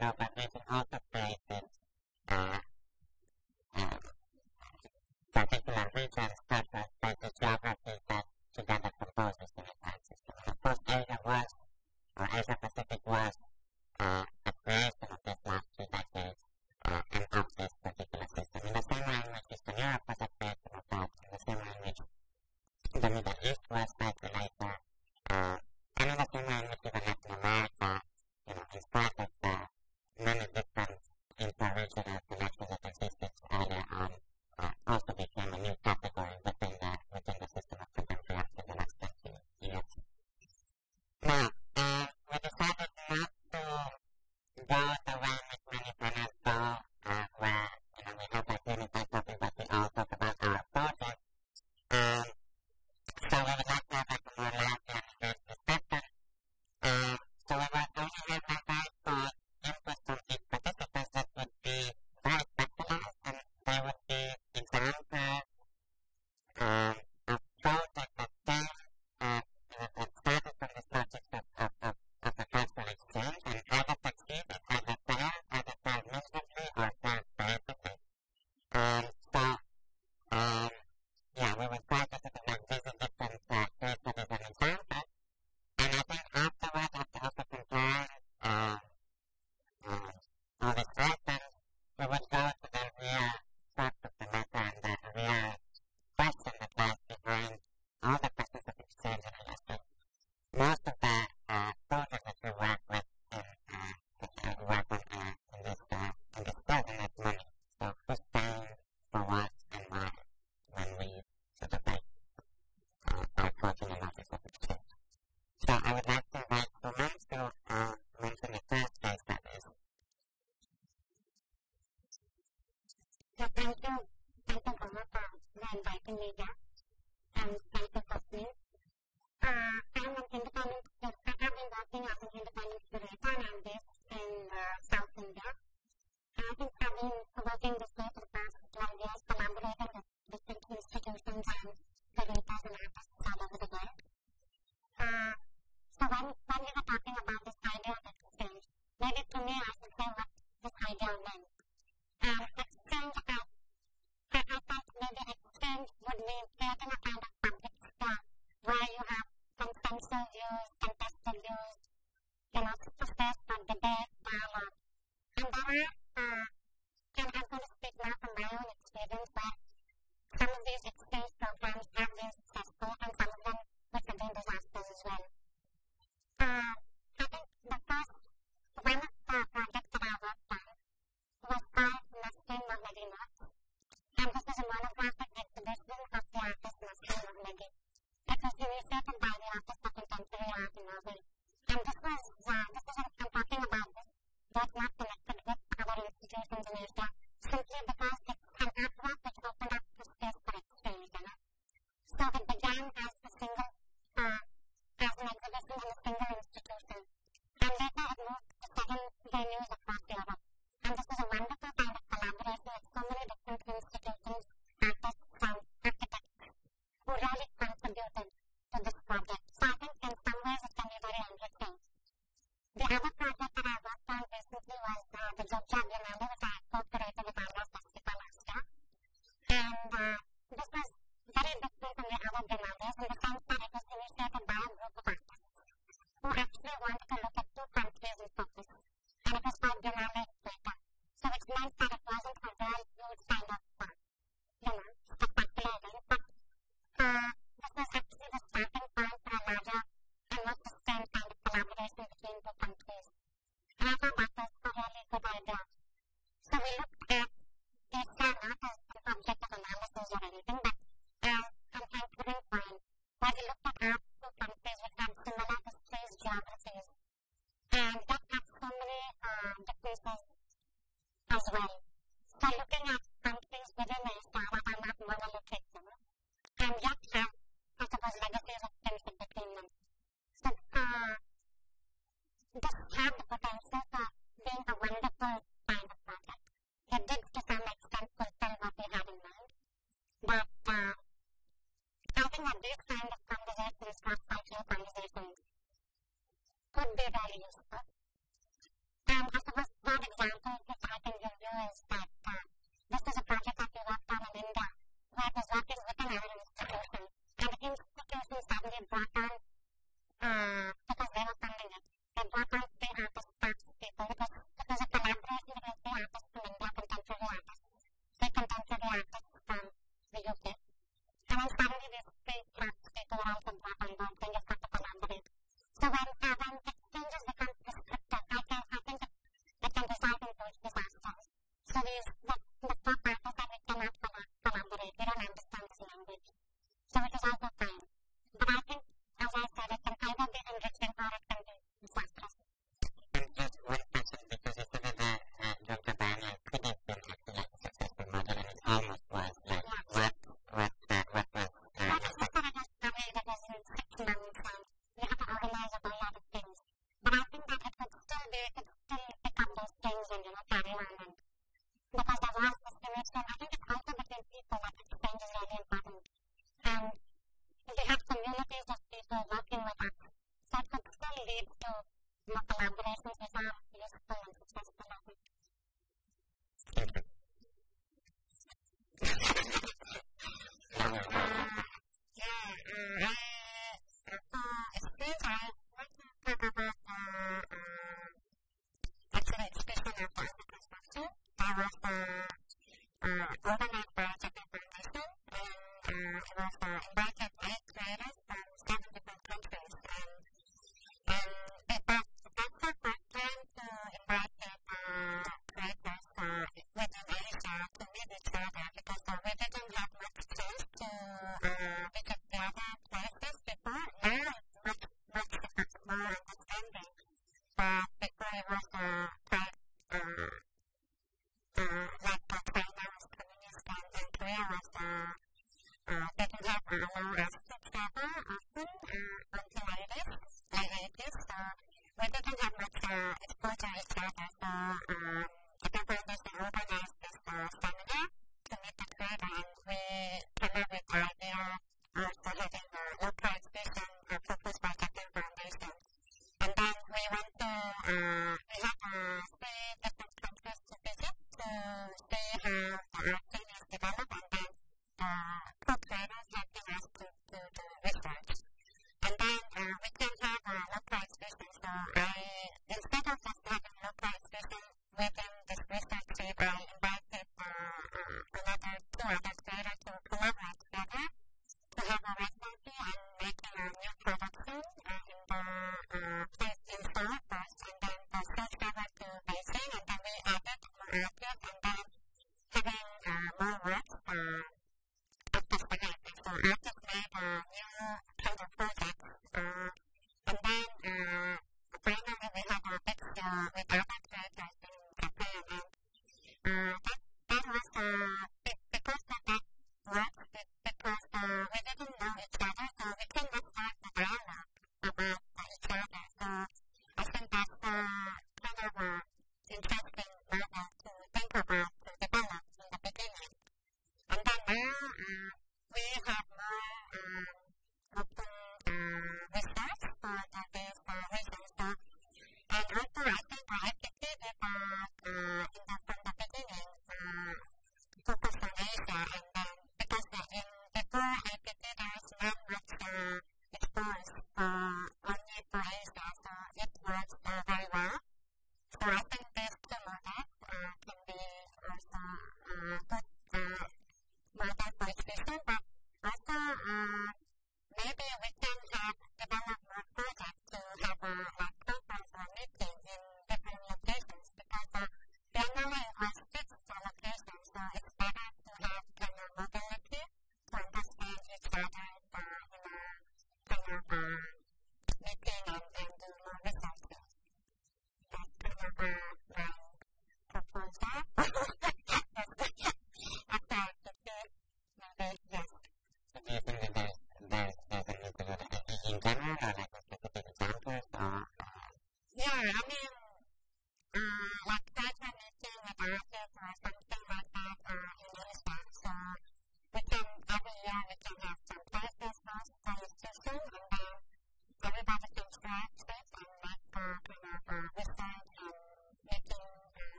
การต่อไป the title, title of the the inviting media, and title of me. Uh,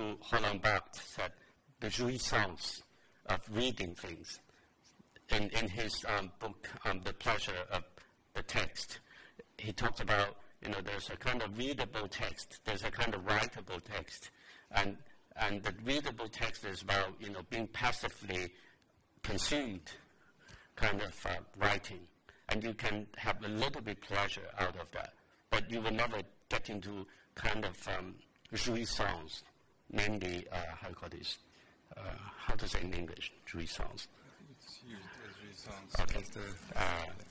to Barthes, said the jouissance of reading things. In, in his um, book, The Pleasure of the Text, he talked about, you know, there's a kind of readable text, there's a kind of writable text, and, and the readable text is about, you know, being passively consumed kind of uh, writing. And you can have a little bit pleasure out of that. But you will never get into kind of um, jouissance, namely, uh, how you call this? Uh, how to say in English, jouissance? It's used as jouissance. Okay. Uh,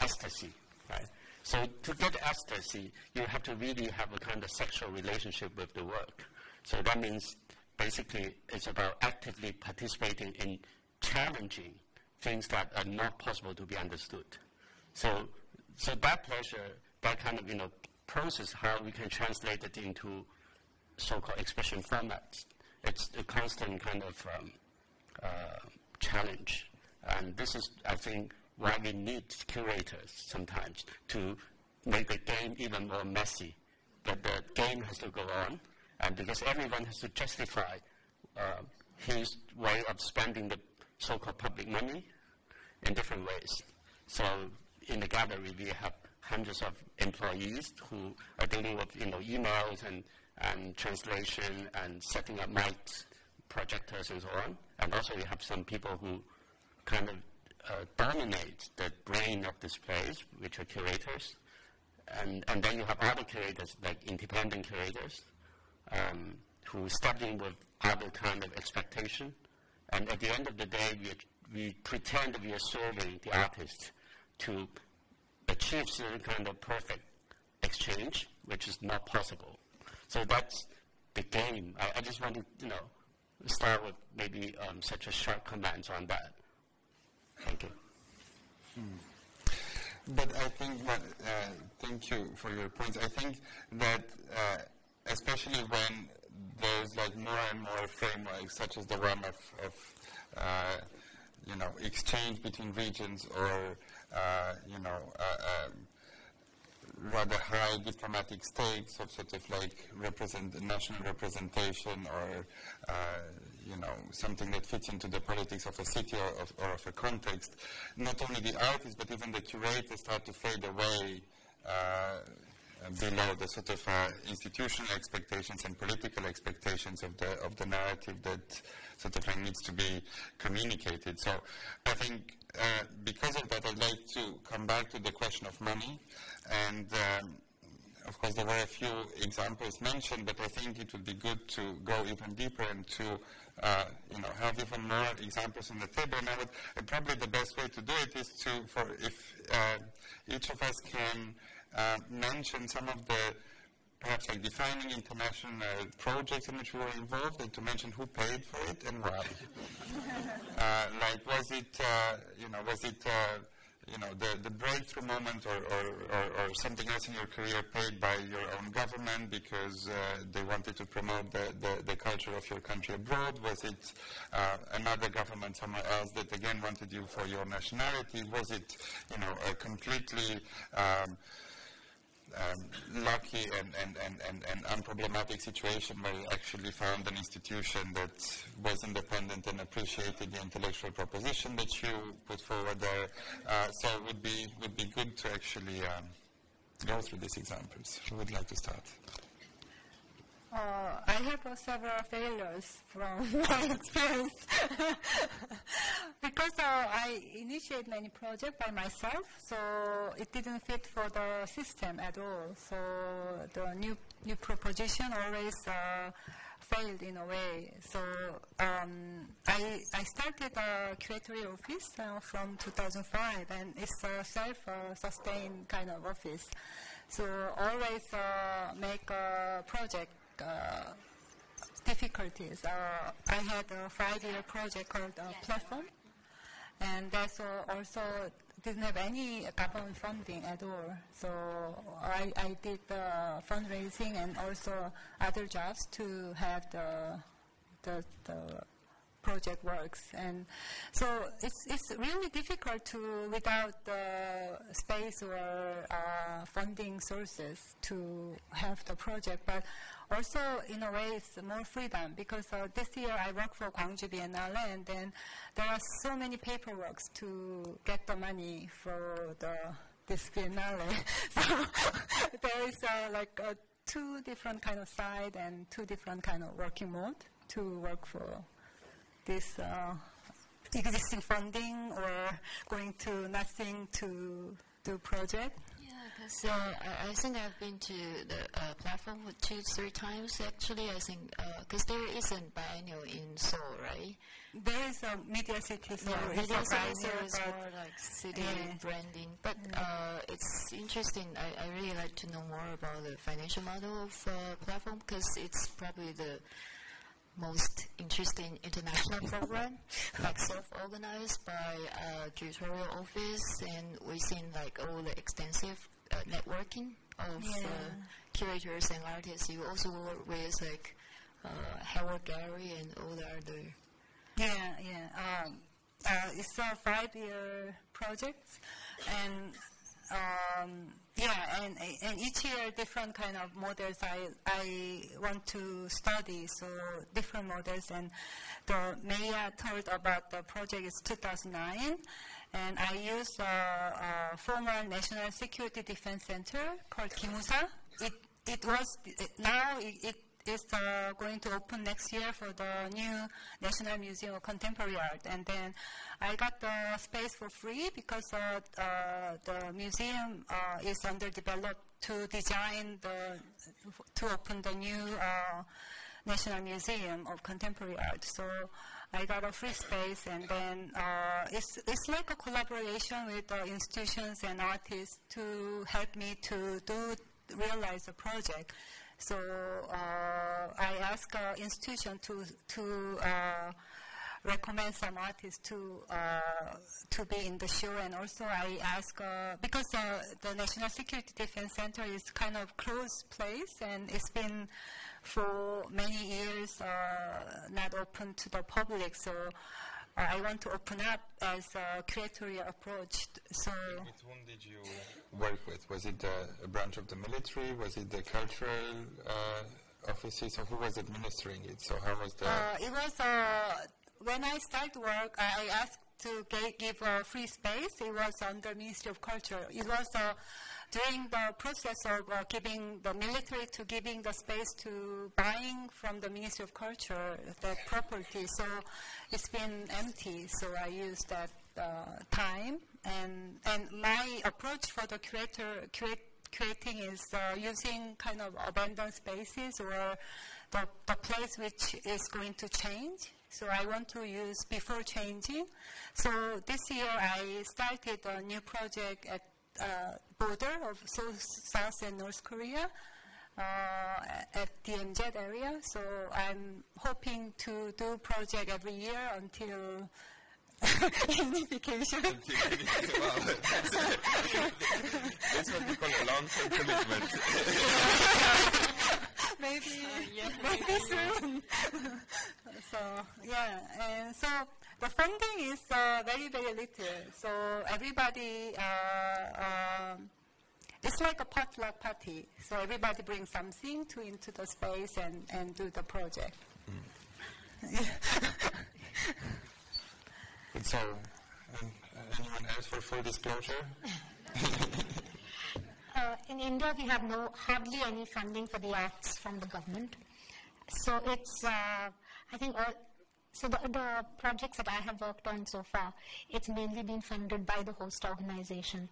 ecstasy, right? So to get ecstasy, you have to really have a kind of sexual relationship with the work. So that means basically it's about actively participating in challenging things that are not possible to be understood. So, so that pleasure, that kind of you know process, how we can translate it into so-called expression formats. It's a constant kind of um, uh, challenge, and this is, I think, why we need curators sometimes to make the game even more messy. That the game has to go on, and because everyone has to justify uh, his way of spending the so-called public money in different ways. So in the gallery, we have hundreds of employees who are dealing with you know emails and, and translation and setting up mics, projectors, and so on. And also we have some people who kind of uh, dominate the brain of this place, which are curators. And, and then you have other curators, like independent curators, um, who step in with other kind of expectation. And at the end of the day, we we pretend we are serving the artist to achieve some kind of perfect exchange, which is not possible. So that's the game. I, I just want to, you know, start with maybe um, such a short comment on that. Thank you. Hmm. But I think that, uh, thank you for your points. I think that, uh, especially when there's like more and more frameworks, such as the one of, of uh, you know, exchange between regions or, uh, you know, uh, um, rather high diplomatic stakes of sort of like represent national representation or uh, you know something that fits into the politics of a city or of, or of a context. Not only the artists but even the curators start to fade away. Uh, below the sort of uh, institutional expectations and political expectations of the of the narrative that sort of needs to be communicated. So I think uh, because of that, I'd like to come back to the question of money. And um, of course, there were a few examples mentioned, but I think it would be good to go even deeper and to uh, you know, have even more examples on the table. And I would, and probably the best way to do it is to, for if uh, each of us can uh, mention some of the perhaps like defining international projects in which we were involved and to mention who paid for it and why. uh, like, was it, uh, you know, was it, uh, you know, the, the breakthrough moment or, or, or, or, something else in your career paid by your own government because uh, they wanted to promote the, the, the, culture of your country abroad? Was it uh, another government somewhere else that again wanted you for your nationality? Was it, you know, a completely um, um, lucky and, and, and, and, and unproblematic situation where you actually found an institution that was independent and appreciated the intellectual proposition that you put forward there. Uh, so it would be, would be good to actually um, go through these examples. Who would like to start? Uh, I have uh, several failures from my experience because uh, I initiate many projects by myself, so it didn't fit for the system at all. So the new new proposition always uh, failed in a way. So um, I I started a curatorial office uh, from 2005, and it's a self-sustained kind of office. So always uh, make a project uh, difficulties. Uh, I had a five-year project called uh, Platform, and that's also didn't have any government funding at all. So I, I did the fundraising and also other jobs to have the the, the project works. And so it's, it's really difficult to, without the space or uh, funding sources to have the project. But also, in a way, it's more freedom because uh, this year I work for Gwangju Biennale and then there are so many paperworks to get the money for the this Biennale. so there is uh, like uh, two different kind of side and two different kind of working mode to work for this uh, existing funding or going to nothing to do project? Uh, I, I, think I've been to the uh, platform two, three times actually. I think because uh, there isn't biennial in Seoul, right? There is a media city, so yeah, media city is more like city yeah. branding. But. Uh, it's interesting. I, I really like to know more about the financial model of uh, platform because it's probably the most interesting international program, like self-organized by a curatorial office, and we've seen like all the extensive uh, networking of yeah. uh, curators and artists. You also work with like uh, Howard Gallery and all the other. Yeah, yeah. Um, uh, it's a five-year project, and um, yeah, and, and each year different kind of models I, I want to study, so different models. And the Maya told about the project is 2009, and I use a, former National Security Defense Center called Kimusa. It, it was, it, now it, it is uh, going to open next year for the new National Museum of Contemporary Art. And then I got the space for free because uh, uh, the museum uh, is underdeveloped to design the, to open the new uh, National Museum of Contemporary Art. So I got a free space, and then uh, it's it's like a collaboration with uh, institutions and artists to help me to do realize the project. So uh, I asked uh, institution to to uh, recommend some artists to uh, to be in the show, and also I ask uh, because uh, the National Security Defense Center is kind of closed place, and it's been for many years not open to the public. So I want to open up as a curatorial approach. So, with whom did you work with? Was it a branch of the military? Was it the cultural uh, offices? Or who was administering it? So, how was that? Uh, it was uh, when I started work. I asked to give a free space. It was under Ministry of Culture. It was uh, during the process of uh, giving the military to giving the space to buying from the Ministry of Culture the property. So it's been empty. So I used that uh, time and and my approach for the curator creating is uh, using kind of abandoned spaces or the, the place which is going to change. So I want to use before changing. So this year I started a new project at uh, border of South, South and North Korea uh, at the DMZ area. So I'm hoping to do project every year until unification. that's what we call a long-term commitment. maybe, uh, yeah, maybe soon. so yeah, and so the funding is uh, very, very little. So everybody, uh, um, it's like a potluck party. So everybody brings something to into the space and, and do the project. Mm. so, um, anyone else for full disclosure? Uh, in India, we have no hardly any funding for the arts from the government. So it's, uh, I think, all, so the, the projects that I have worked on so far, it's mainly been funded by the host organization,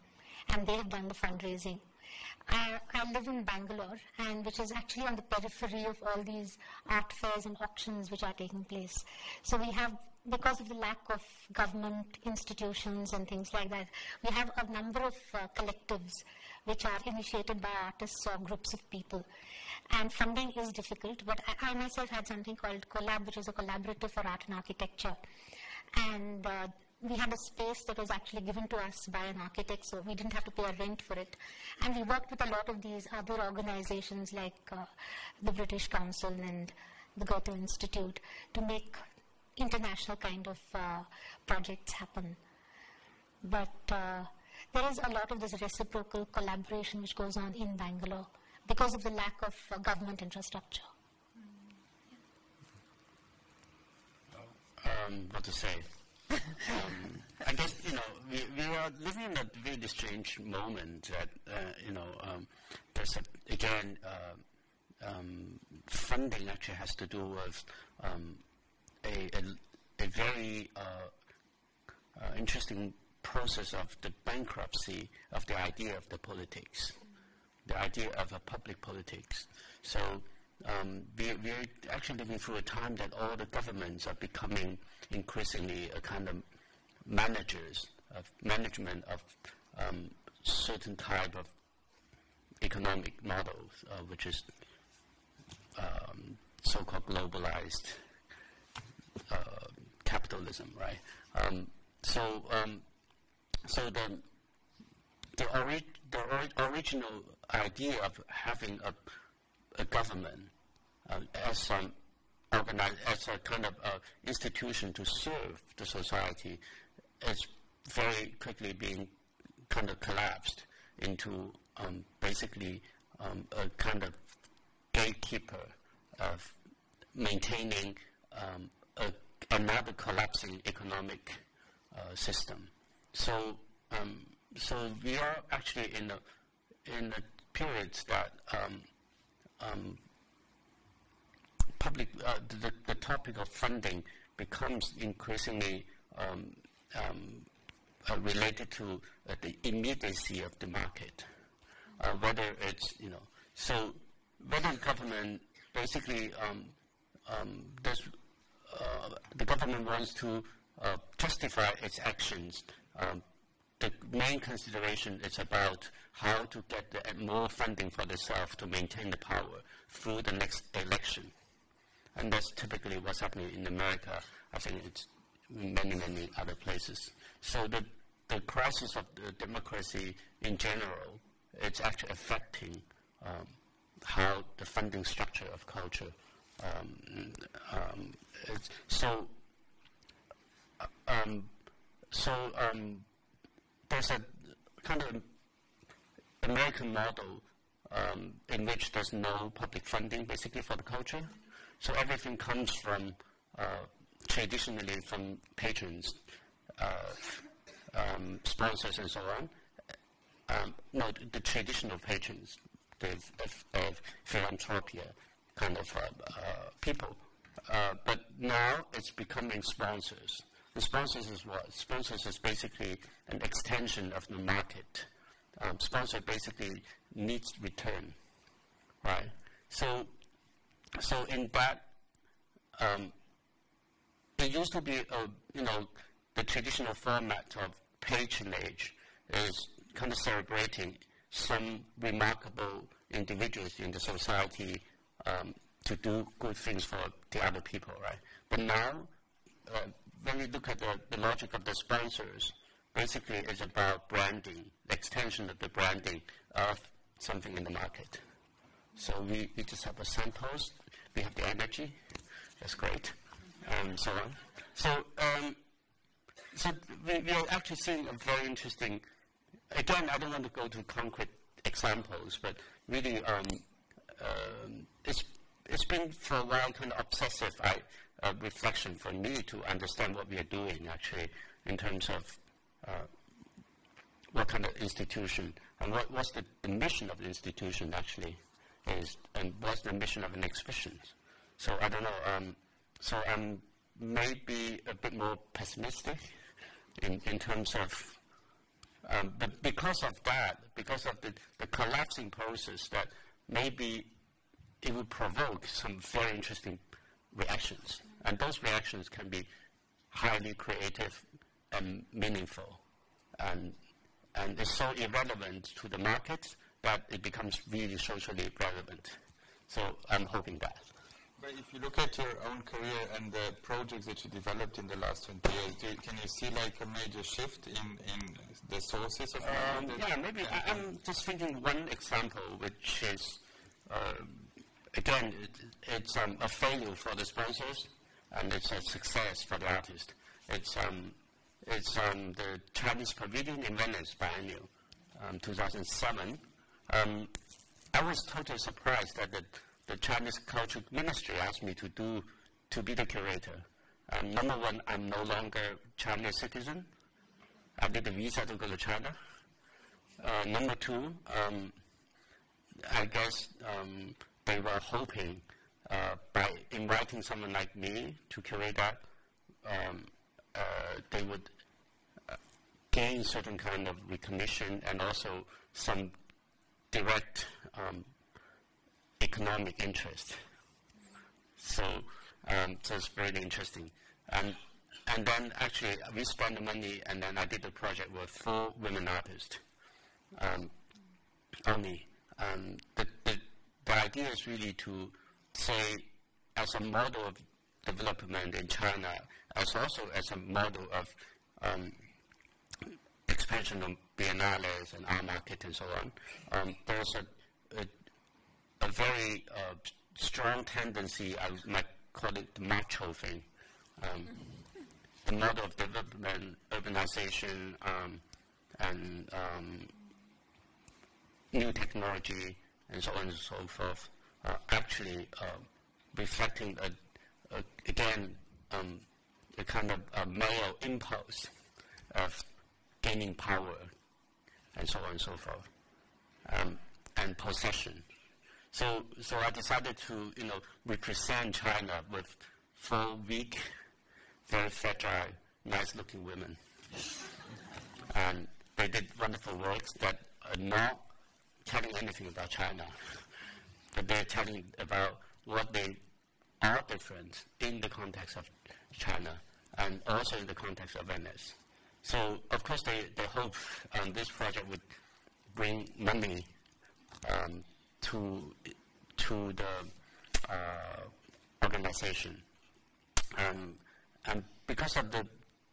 and they have done the fundraising. I, I live in Bangalore, and which is actually on the periphery of all these art fairs and auctions which are taking place. So we have, because of the lack of government institutions and things like that, we have a number of uh, collectives which are initiated by artists or groups of people. And funding is difficult, but I, I myself had something called Collab, which is a collaborative for art and architecture. And uh, we had a space that was actually given to us by an architect, so we didn't have to pay a rent for it. And we worked with a lot of these other organizations like uh, the British Council and the Goethe Institute to make international kind of uh, projects happen. But uh, there is a lot of this reciprocal collaboration which goes on in Bangalore because of the lack of uh, government infrastructure. Um, what to say? um, I guess you know we, we are living in a very strange moment that uh, you know um, there's a, again uh, um, funding actually has to do with um, a, a, a very uh, uh, interesting process of the bankruptcy of the idea of the politics, the idea of a public politics. So um, we, we're actually living through a time that all the governments are becoming increasingly a kind of managers of management of um, certain type of economic models, uh, which is um, so-called globalized uh, capitalism, right? Um, so, um, so the the, ori- the ori- original idea of having a, a government uh, as some organized as a kind of uh, institution to serve the society is very quickly being kind of collapsed into um, basically um, a kind of gatekeeper of maintaining um, a, another collapsing economic uh, system. So, um, so we are actually in the in the periods that um, um, public uh, the, the topic of funding becomes increasingly um, uh, related to uh, the immediacy of the market, uh, whether it's you know so whether the government basically um, um does uh, the government wants to uh, justify its actions. Um, the main consideration is about how to get the, more funding for itself to maintain the power through the next election. And that's typically what's happening in America. I think it's many, many other places. So the, the crisis of the democracy in general, it's actually affecting um, how the funding structure of culture. Um, um, so, uh, um, so um, there's a kind of American model um, in which there's no public funding basically for the culture. So everything comes from uh, traditionally from patrons, uh, um, sponsors, and so on. Um, no, the, traditional patrons, the, the philanthropia kind of uh, uh people. Uh, but now it's becoming sponsors. Sponsors is what? Sponsors is basically an extension of the market. Um, sponsor basically needs return, right? So so in that, um, it used to be, a, you know, the traditional format of patronage is kind of celebrating some remarkable individuals in the society um, to do good things for the other people, right? But now, uh, when we look at the, the logic of the sponsors, basically it's about branding, the extension of the branding of something in the market. So we, we just have a samples, we have the energy, that's great, and so on. So, um, so we, we, are actually seeing a very interesting, again, I don't want to go to concrete examples, but really um, um, it's, it's been for a while kind of obsessive I, uh, reflection for me to understand what we are doing actually in terms of uh, what kind of institution and what, what's the, the mission of the institution actually is and what's the mission of an exhibition. So I don't know. Um, so I'm maybe a bit more pessimistic in, in terms of, um, but because of that, because of the, the collapsing process, that maybe it would provoke some very interesting reactions. And those reactions can be highly creative and meaningful. And, and it's so irrelevant to the markets but it becomes really socially relevant. So I'm hoping that. But if you look at your own career and the projects that you developed in the last 20 years, do, can you see like a major shift in, in the sources of um, Yeah, maybe I, am just thinking one example, which is uh, again, it, it's um, a failure for the sponsors, and it's a success for the artist. It's um, it's um, the Chinese Pavilion in Venice Biennial, um, 2007. Um, I was totally surprised that the, the Chinese Culture Ministry asked me to do to be the curator. Um, number one, I'm no longer Chinese citizen. I did a visa to go to China. Uh, number two, um, I guess um, they were hoping by inviting someone like me to curate that, um, uh, they would uh, gain certain kind of recognition and also some direct um, economic interest. So, um, so it's very interesting. And, and then actually we spent the money and then I did the project with four women artists. Um, only. Um, the, the, the idea is really to say as a model of development in China, as also as a model of um, expansion of biennales and art market and so on, um, there's a, a, a very uh, strong tendency, I might call it the macho thing. Um, the model of development, urbanization, um, and um, new technology, and so on and so forth, actually uh, reflecting, a, a, again, um, a kind of a male impulse of gaining power, and so on and so forth, um, and possession. So, so I decided to, you know, represent China with four weak, very fragile, nice-looking women, and they did wonderful works that are not telling anything about China, but they're telling about what they are different in the context of China and also in the context of Venice. So, of course, they, they hope um, this project would bring money um, to, to the uh, organization. Um, and because of the,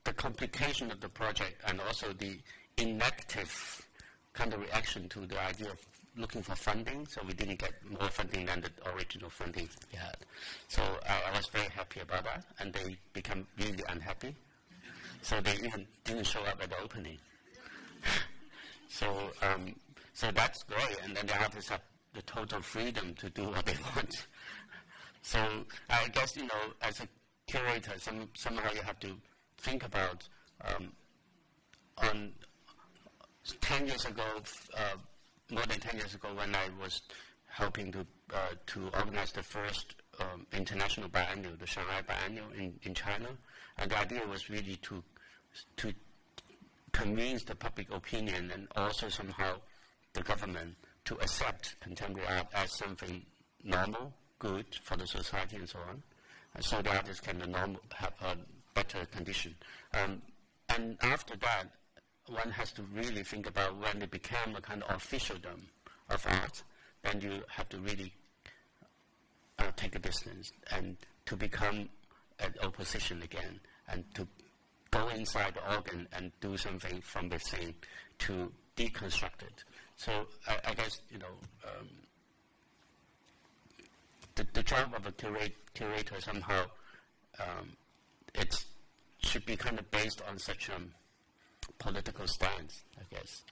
the complication of the project and also the inactive kind of reaction to the idea of looking for funding, so we didn't get more funding than the original funding we had. So uh, I was very happy about that, and they become really unhappy. So they even didn't show up at the opening. so um, so that's great, and then the artists have the total freedom to do what they want. so I guess you know, as a curator, some, somehow you have to think about um, on 10 years ago, uh, more than 10 years ago, when I was helping to, uh, to organize the first um, international biennial, the Shanghai Biennial in, in China, and the idea was really to, to convince the public opinion and also somehow the government to accept contemporary art as something normal, good for the society and so on, and so the artists can have a better condition. Um, and after that, one has to really think about when it became a kind of officialdom of art, then you have to really uh, take a distance and to become an opposition again and to go inside the organ and do something from the within to deconstruct it. So I, I guess, you know, um, the, the job of a curate, curator somehow um, it should be kind of based on such a um, political stance, I guess.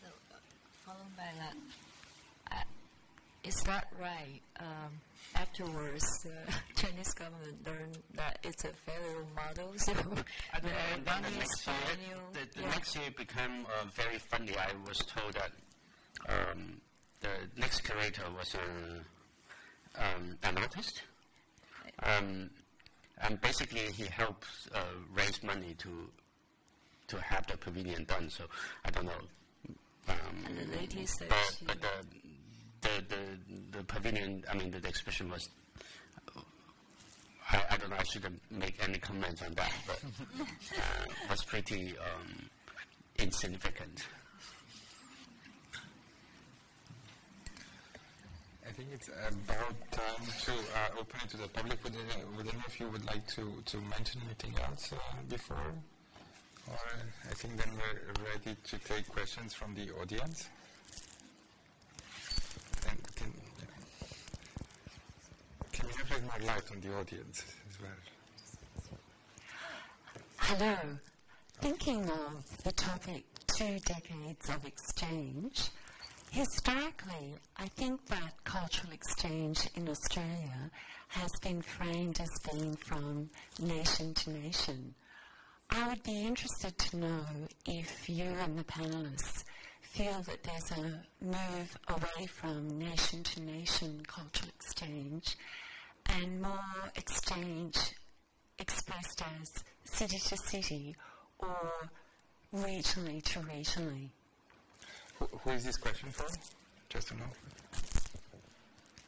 So, uh, following by that, uh, is that right? Um, afterwards, the Chinese government learned that it's a failure model. So I the, the, next year, the, the yeah. next year became uh, very funny. I was told that um, the next curator was a, um, an artist. Um, and basically he helps uh, raise money to to have the pavilion done. So I don't know. Um, and the latest but, but the, the, the, the pavilion, I mean, the, the exhibition was. I, I, don't know. I shouldn't make any comments on that, but uh, was pretty um, insignificant. think it's about time to uh, open it to the public. Would any, would any of you would like to, to mention anything else uh, before? Or I think then we're ready to take questions from the audience. And can, can we have more light on the audience as well? Hello. Thinking of the topic two decades of exchange, historically, I think that cultural exchange in Australia has been framed as being from nation to nation. I would be interested to know if you and the panelists feel that there's a move away from nation to nation cultural exchange and more exchange expressed as city to city or regionally to regionally. Who, is this question for? Just to know.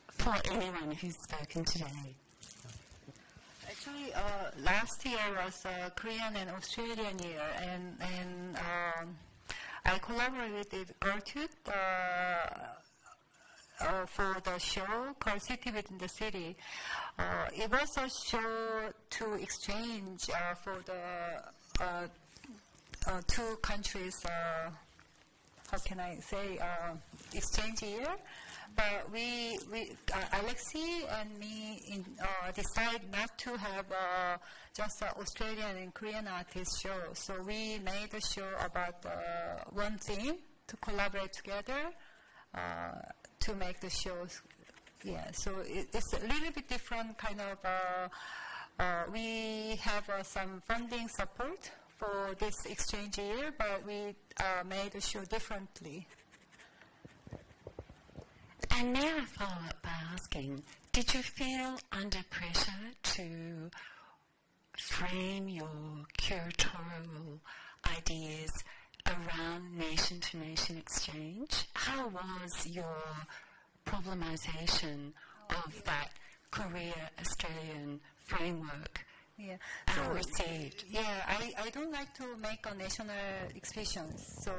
For anyone who's spoken today. Actually, uh, last year was a Korean and Australian year, and, and um, I collaborated with Gertrude uh, uh, for the show called City Within the City. Uh, it was a show to exchange uh, for the uh, uh, two countries, how can I say, exchange year. But we, we uh, Alexie and me in, uh, decide not to have uh, just an Australian and Korean artist show. So we made a show about uh, one theme to collaborate together uh, to make the shows. Yeah, so it, it's a little bit different kind of. Uh, we have some funding support for this exchange year, but we uh, made the show differently. And may I follow up by asking, did you feel under pressure to frame your curatorial ideas around nation to nation exchange? How was your problematization of that Korea Australian framework yeah. so, received? Yeah, I, I don't like to make a national exhibition. So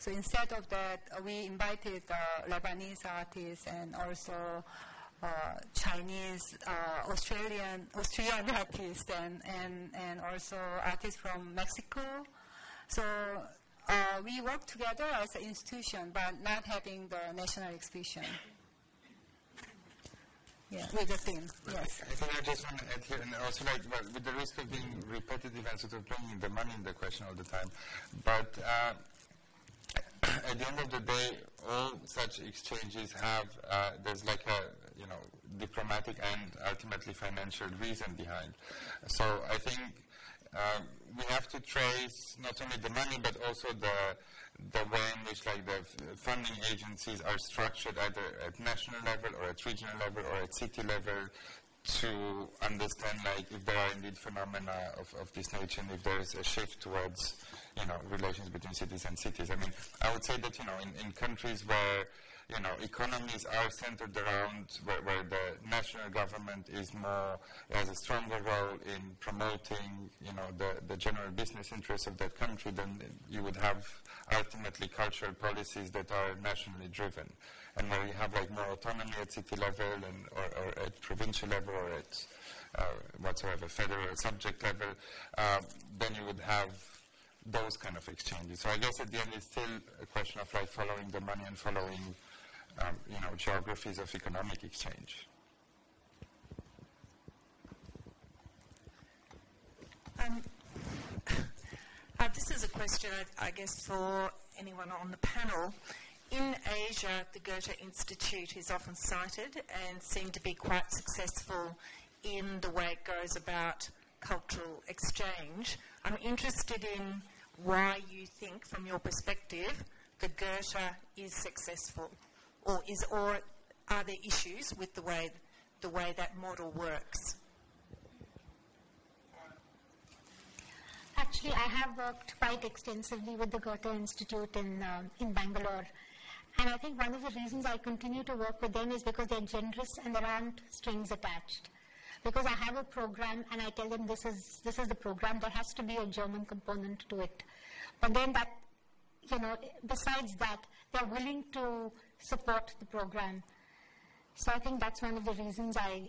so instead of that, uh, we invited uh, Lebanese artists and also uh, Chinese, uh, Australian, Australian artists, and, and, and also artists from Mexico. So uh, we work together as an institution, but not having the national exhibition. Yeah, with the theme, yes. I think I just want to add here, and also like, well, with the risk of being repetitive and sort of bringing the money in the question all the time, but uh, at the end of the day, all such exchanges have, uh, there's like a, you know, diplomatic and ultimately financial reason behind. So I think um, we have to trace not only the money but also the the way in which like the funding agencies are structured either at national level or at regional level or at city level to understand like if there are indeed phenomena of, of this nature and if there is a shift towards you know relations between cities and cities. I mean, I would say that you know in, in countries where you know economies are centered around where, where the national government is more has a stronger role in promoting you know the, the general business interests of that country, then you would have ultimately cultural policies that are nationally driven and where you have like more autonomy at city level and or, or at provincial level or at uh, whatsoever federal subject level, uh, then you would have those kind of exchanges. So I guess at the end it's still a question of like following the money and following um, you know geographies of economic exchange. Um, uh, this is a question, I, guess, for anyone on the panel. In Asia, the Goethe Institute is often cited and seemed to be quite successful in the way it goes about cultural exchange. I'm interested in why you think, from your perspective, the Goethe is successful, or is, or are there issues with the way the way that model works? Actually, I have worked quite extensively with the Goethe Institute in um, in Bangalore, and I think one of the reasons I continue to work with them is because they're generous and there aren't strings attached. Because I have a program and I tell them this is this is the program, there has to be a German component to it. But then that you know, besides that, they're willing to support the program. So I think that's one of the reasons I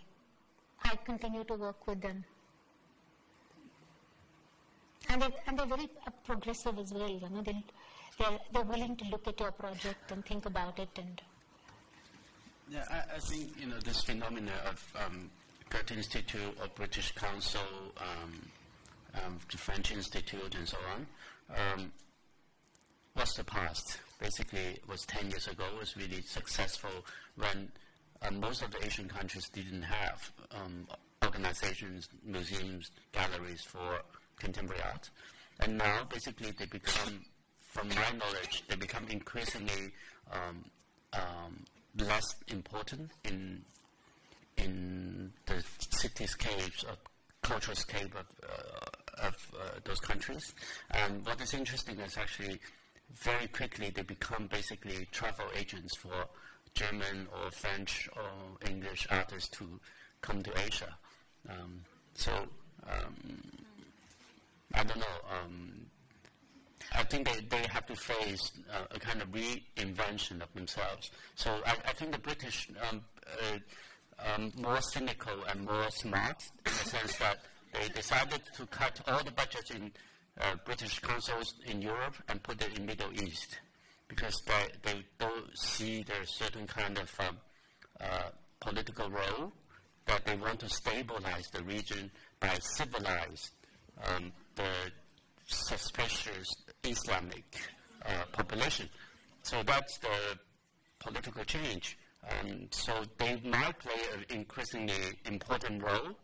I continue to work with them. And, they, and they're very uh, progressive as well. You know, they they're, they're willing to look at your project and think about it and Yeah, I, I, think you know this phenomena of um, Goethe Institute or British Council, um, um, the French Institute, and so on. Um, what's the past? Basically, was 10 years ago. Was really successful when uh, most of the Asian countries didn't have um, organizations, museums, galleries for contemporary art. And now, basically, they become, from my knowledge, they become increasingly um, um, less important in in the cityscapes or cultural scape of, uh, of uh, those countries. And what is interesting is actually very quickly they become basically travel agents for German or French or English artists to come to Asia. Um, so um, I don't know. Um, I think they, they have to face uh, a kind of reinvention of themselves. So I, I think the British um, uh, um, more cynical and more smart in the sense that they decided to cut all the budgets in uh, British consuls in Europe and put it in Middle East because they, they don't see there's certain kind of um, uh, political role that they want to stabilize the region by civilize um, the suspicious Islamic uh, population. So that's the political change. Um, so they might play an increasingly important role,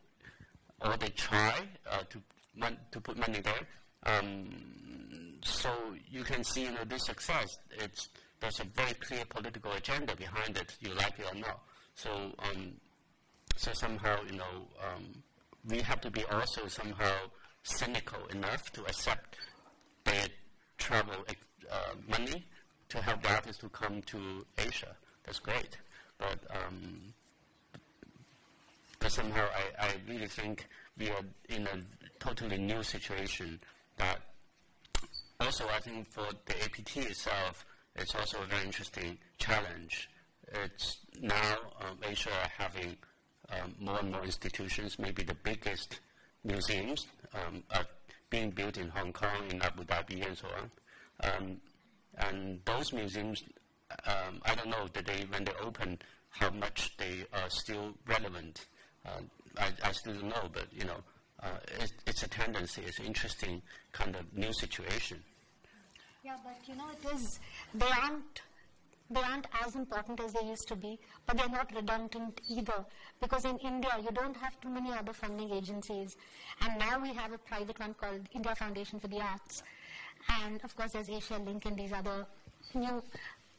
or they try uh, to, to put money there. Um, so you can see, you know, this success. It's there's a very clear political agenda behind it. You like it or not. So um, so somehow, you know, um, we have to be also somehow cynical enough to accept their travel uh, money to help the artists to come to Asia. That's great. But, um, but somehow I, I really think we are in a totally new situation that also I think for the APT itself, it's also a very interesting challenge. It's now um, Asia having um, more and more institutions, maybe the biggest museums um, are being built in Hong Kong, in Abu Dhabi, and so on. Um, and those museums um, I don't know that they, when they open, how much they are still relevant. Uh, I, I, still don't know, but you know, uh, it, it's a tendency. It's an interesting kind of new situation. Yeah, but you know, it is. They aren't. They aren't as important as they used to be, but they're not redundant either. Because in India, you don't have too many other funding agencies, and now we have a private one called India Foundation for the Arts, and of course, there's Asialink and these other new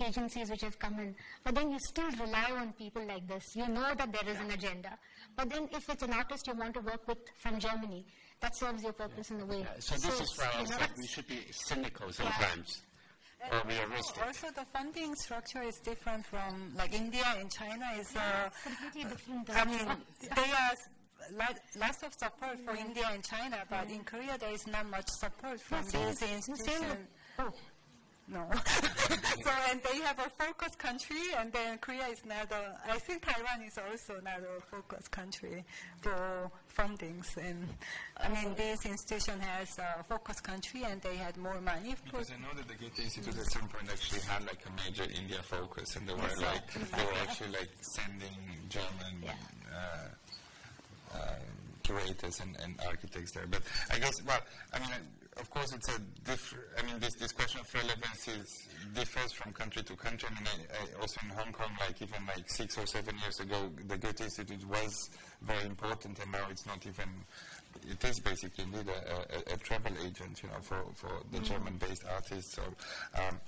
agencies which have come in. But then you still rely on people like this. You know that there is an agenda. But then if it's an artist you want to work with from Germany, that serves your purpose yeah. in a way. Yeah. So, so this is why I said we should be cynical sometimes. Yeah. Or realistic. Also, the funding structure is different from like India and China. Is uh, completely different. I mean, they are lots of support for India and China, but in Korea there is not much support from these institutions. Oh. No. so, and they have a focus country, and then Korea is not a, I think Taiwan is also not a focus country for fundings. And I mean, this institution has a focus country, and they had more money. Because I know that the Goethe Institute at some point actually had like a major India focus, and they were like, they were actually like sending German yeah. uh, uh, curators and, and architects there. But I guess, well, I mean, of course, it's a different. I mean, this, this question of relevance is, differs from country to country. I mean, I, I also in Hong Kong, like even like six or seven years ago, the Goethe Institute was very important, and now it's not even. It is basically indeed a, a, a travel agent, you know, for, for the mm-hmm. German-based artists. So, um,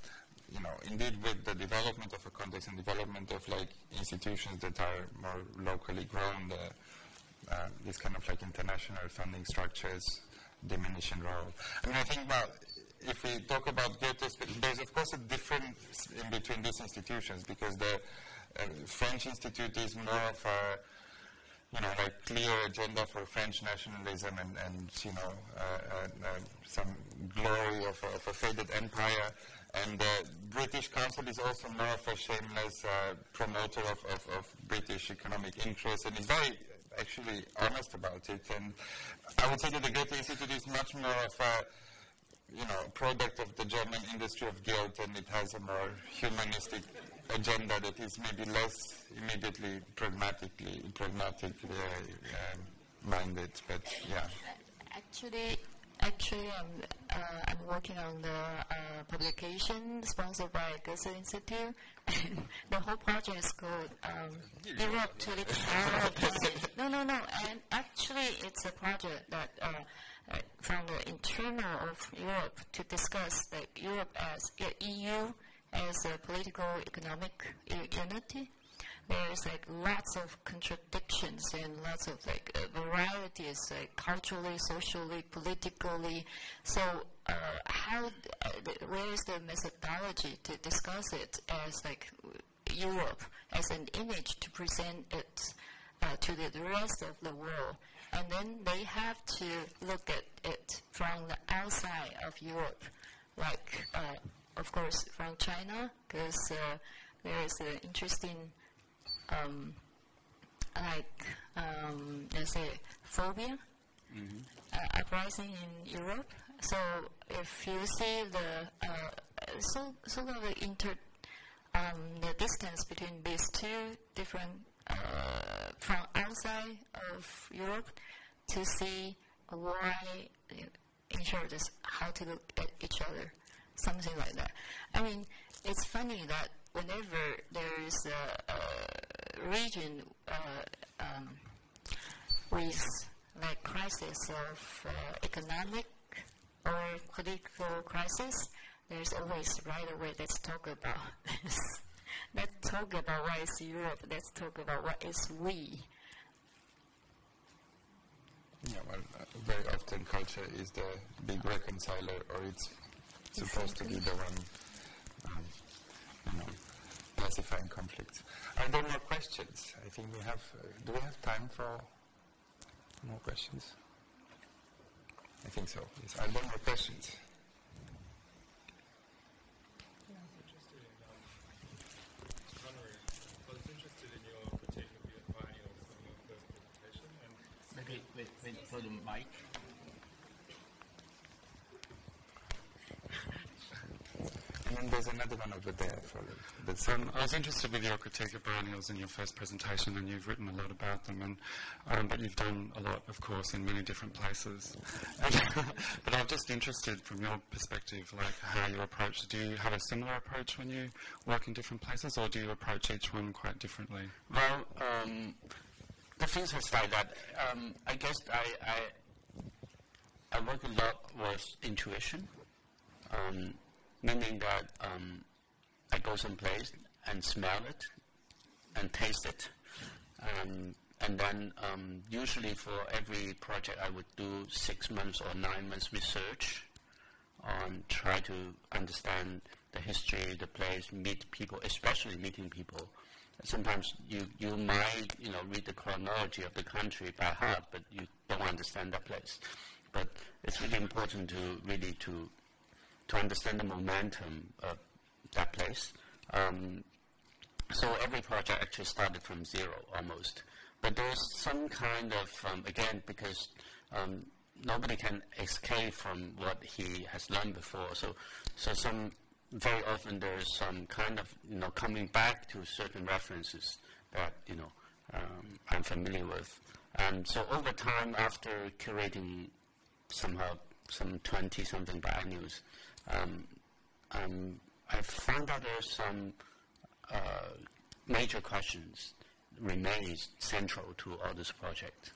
you know, indeed, with the development of a context and development of like institutions that are more locally grown, the, uh, this kind of like international funding structures diminishing role. I mean, I think, well, if we talk about Goethe, there's of course a difference in between these institutions because the uh, French Institute is more of a you know, like clear agenda for French nationalism and, and you know, uh, uh, uh some glory of a, of a, faded empire. And the British Council is also more of a shameless uh, promoter of, of, of, British economic interests, and it's very actually honest about it. And I would say that the Goethe Institute is much more of a you know, product of the German industry of guilt, and it has a more humanistic agenda that is maybe less immediately pragmatically pragmatic uh, minded. But yeah. Actually, actually, I'm uh, I'm working on the uh, publication sponsored by Goethe Institute. the whole project is called um, Europe to the of No, no, no. And actually, it's a project that uh, uh, from the internal of Europe to discuss like Europe as EU as a political economic unity there's like lots of contradictions and lots of like uh, varieties, like culturally, socially, politically. So, uh, how, uh, where is the methodology to discuss it as like Europe as an image to present it uh, to the rest of the world? And then they have to look at it from the outside of Europe, like, uh, of course, from China, because uh, there is an interesting um, like um, let's say phobia mm-hmm. uh, uprising in Europe. So if you see the uh, so sort of the inter um, the distance between these two different uh, from outside of Europe to see why in short just how to look at each other something like that. I mean it's funny that whenever there is a, a region uh, um, with like crisis of uh, economic or political crisis, there's always right away let's talk about this. let's talk about what is Europe. Let's talk about what is we. Yeah, well, uh, very often culture is the big reconciler, or it's supposed to be the one pacifying conflicts. Are there more questions? I think we have. Uh, do we have time for more questions? I think so. Yes. Are there more questions? Maybe wait, wait for the mic. And there's another one over there. Um, I was interested with your critique of biennials in your first presentation, and you've written a lot about them, and um, but you've done a lot, of course, in many different places. but I'm just interested from your perspective, like how you approach. Do you have a similar approach when you work in different places, or do you approach each one quite differently? Well, um, the things is like that. Um, I guess I, I I work a lot with intuition. Um, meaning that um, I go someplace and smell it and taste it. Um, and then um, usually for every project I would do six months or nine months research on try to understand the history, of the place, meet people, especially meeting people. Sometimes you, you might you know read the chronology of the country by heart, but you don't understand that place. But it's really important to really to to understand the momentum of that place. Um, so every project actually started from zero almost. But there's some kind of, um, again, because um, nobody can escape from what he has learned before. So, so some, very often there's some kind of, you know, coming back to certain references that, you know, um, I'm familiar with. And so over time, after curating somehow some 20 something biennials, um, um, I found there's some uh, major questions remains central to all this project.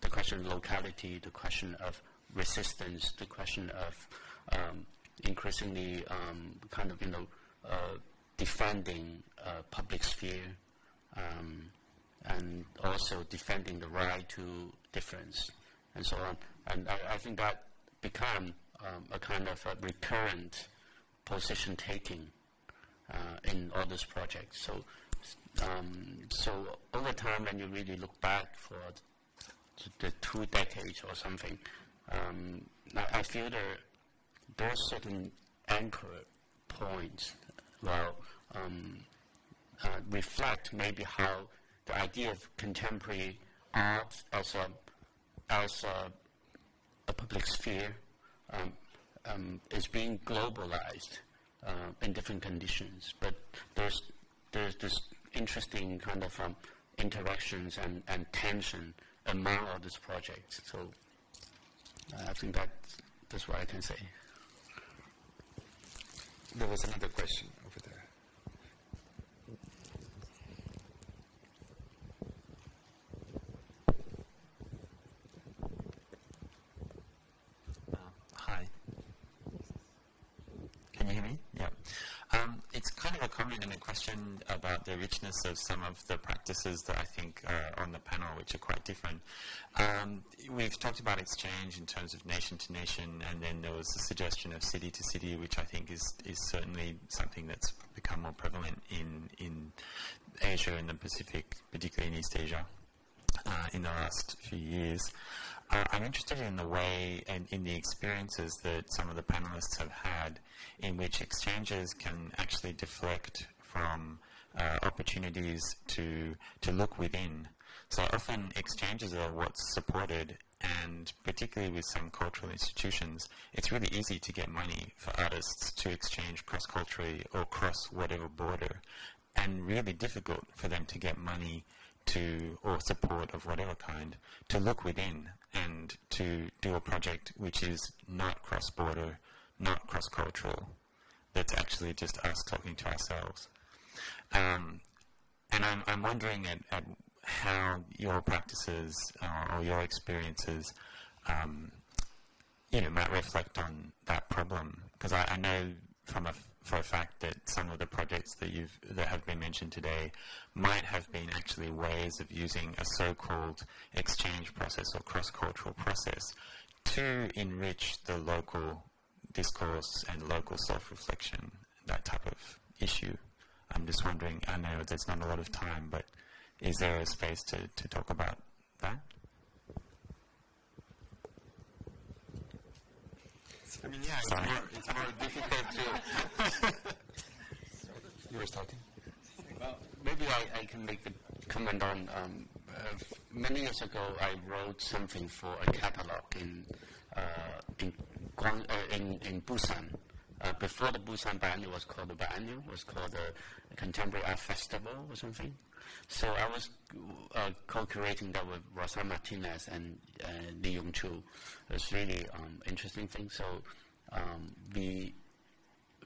The question of locality, the question of resistance, the question of um, increasingly um, kind of you know uh, defending uh, public sphere um, and also defending the right to difference and so on. And I, I think that become um, a kind of a recurrent position taking uh, in all these projects. So, um, so over time, when you really look back for the two decades or something, um, I, feel there there are certain anchor points well um, uh, reflect maybe how the idea of contemporary art as a as a, a public sphere um, um, is being globalized uh, in different conditions. But there's there's this interesting kind of um, interactions and, and tension among all these projects. So I think that that's what I can say. There was another question over there. Uh, hi. Can you hear me? Yeah. Um, it's kind of a comment and a question about the richness of some of the practices that I think are on the panel, which are quite different. Um, we've talked about exchange in terms of nation to nation, and then there was a suggestion of city to city, which I think is, is certainly something that's become more prevalent in, in Asia and the Pacific, particularly in East Asia, uh, in the last few years. Uh, I'm interested in the way and in the experiences that some of the panelists have had in which exchanges can actually deflect from uh, opportunities to, to look within. So often exchanges are what's supported and particularly with some cultural institutions, it's really easy to get money for artists to exchange cross-culturally or cross whatever border and really difficult for them to get money to, or support of whatever kind, to look within and to do a project which is not cross border, not cross cultural, that's actually just us talking to ourselves. Um, and I'm, I'm wondering at, at how your practices uh, or your experiences, um, you know, might reflect on that problem. Because I, I know from a for a fact that some of the projects that you've that have been mentioned today might have been actually ways of using a so-called exchange process or cross-cultural process to enrich the local discourse and local self-reflection, that type of issue. I'm just wondering, I know there's not a lot of time, but is there a space to, to talk about that? I mean, yeah, it's more, it's more difficult to. you were starting. Well, maybe I, I can make a comment on. Um, uh, many years ago, I wrote something for a catalog in uh, in, uh, in in Busan. Uh, before the Busan Biennial was called the Biennial, was called the Contemporary Art Festival or something. So I was uh, co-curating that with Rosa Martinez and uh, Li Yongchu. It was really um, interesting thing. So um, we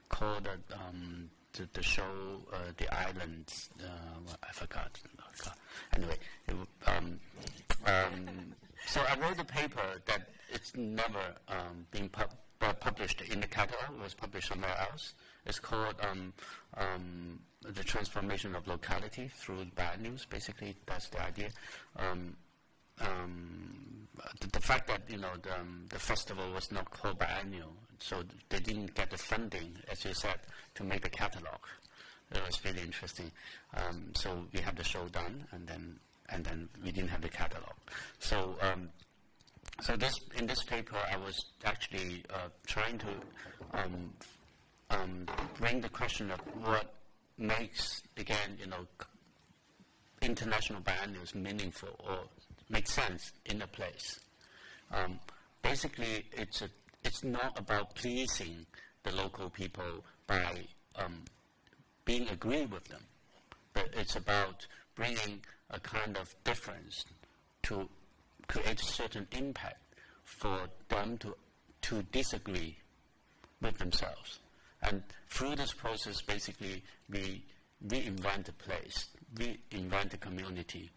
called the, um, the, the, show uh, The Islands. Uh, I forgot. Anyway, it, um, um, so I wrote a paper that it's never um, been pub- published in the catalog. Was published somewhere else. It's called um, um, the transformation of locality through bad news. Basically, that's the idea. Um, um the, the, fact that you know the, um, the, festival was not called biennial, so they didn't get the funding, as you said, to make the catalog. It was really interesting. Um, so we have the show done, and then and then we didn't have the catalog. So so this in this paper, I was actually uh, trying to um, um, bring the question of what makes again, you know, international biennials meaningful or make sense in a place. Um, basically, it's a, it's not about pleasing the local people by um, being agreed with them, but it's about bringing a kind of difference to create a certain impact for them to, to disagree with themselves. And through this process, basically, we reinvent the place, reinvent the community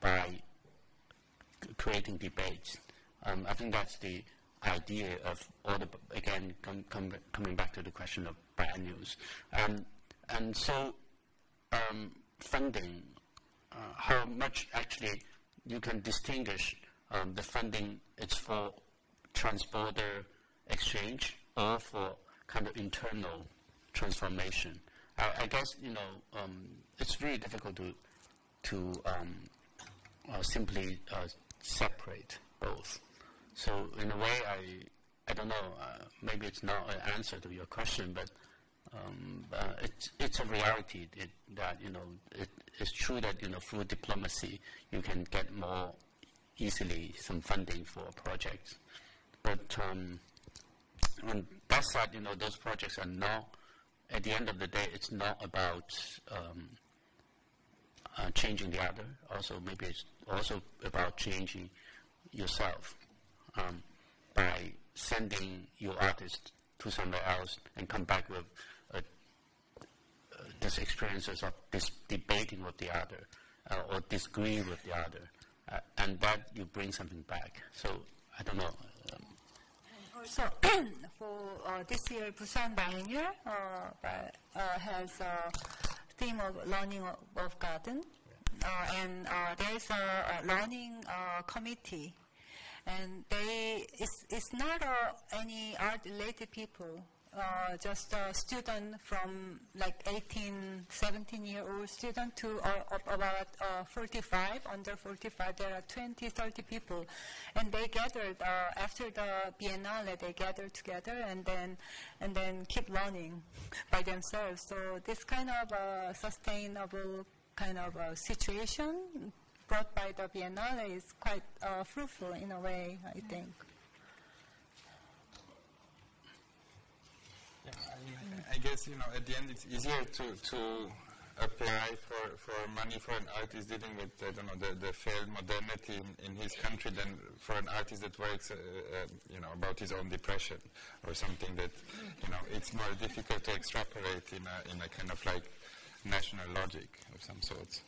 by creating debates. Um, I think that's the idea of all the, again, com, com, coming back to the question of biennials. Um, and so, um, funding, uh, how much actually you can distinguish um, the funding it's for transborder exchange or for kind of internal transformation. I, I guess you know um, it's really difficult to to um, uh, simply uh, separate both. So in a way, I I don't know. Uh, maybe it's not an answer to your question, but um, uh, it's it's a reality it, that you know it, it's true that you know through diplomacy you can get more easily some funding for projects, but um, on that side, you know those projects are not at the end of the day, it's not about um, uh, changing the other. Also, maybe it's also about changing yourself um, by sending your artist to somewhere else and come back with these experiences of this debating with the other uh, or disagree with the other, uh, and that you bring something back. So I don't know. Um, also, for uh, this year, Busan Biennial uh, has a theme of learning of, of garden, and there's a, a learning committee and they it's, it's not uh, any art related people uh, just a student from like 18 17 year old student to uh, about uh, 45 under 45 there are 20 30 people and they gathered uh, after the biennale they gathered together and then and then keep learning by themselves so this kind of uh, sustainable kind of situation brought by the Biennale is quite fruitful in a way, I think. Yeah, I, guess you know at the end it's easier to to apply for, for money for an artist dealing with I don't know the, the failed modernity in, in his country than for an artist that works uh, uh, you know about his own depression or something that you know it's more difficult to extrapolate in a in a kind of like national logic of some sorts.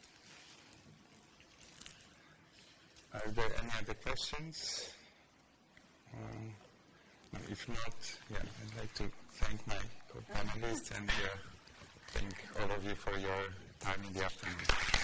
Are there any other questions? Um, if not, yeah, I'd like to thank my co-panelists and uh, thank all of you for your time in the afternoon.